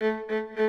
Música